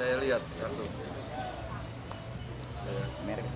saya lihat kartu Ya.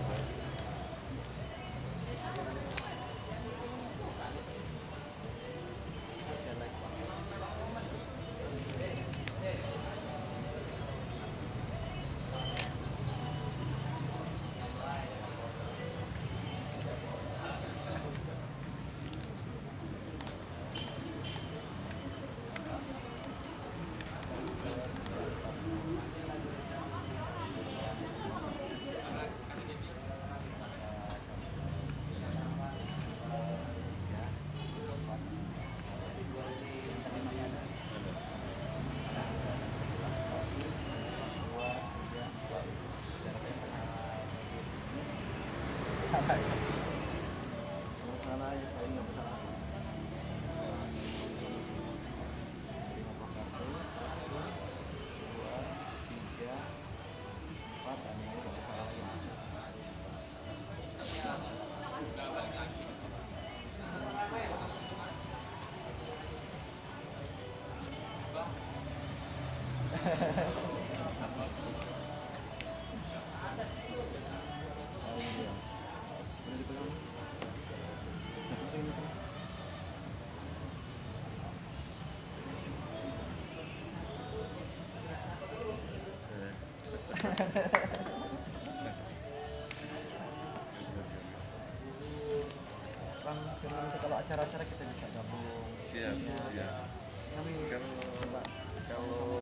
Hehehe Bang, kalau acara-acara kita bisa gabung. Siap, ya. siap. Kami kalau kalau